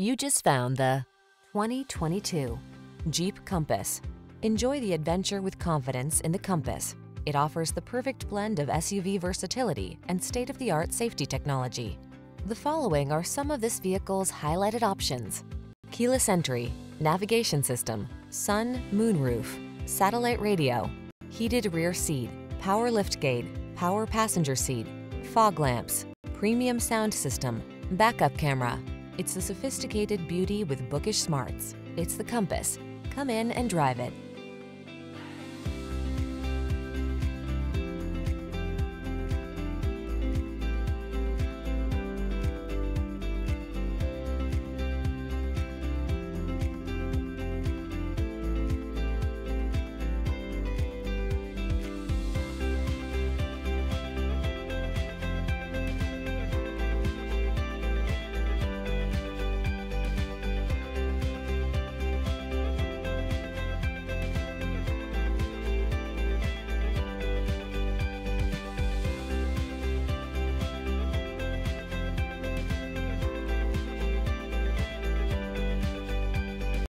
You just found the 2022 Jeep Compass. Enjoy the adventure with confidence in the Compass. It offers the perfect blend of SUV versatility and state-of-the-art safety technology. The following are some of this vehicle's highlighted options. Keyless entry, navigation system, sun, moonroof, satellite radio, heated rear seat, power liftgate, power passenger seat, fog lamps, premium sound system, backup camera. It's the sophisticated beauty with bookish smarts. It's the Compass. Come in and drive it.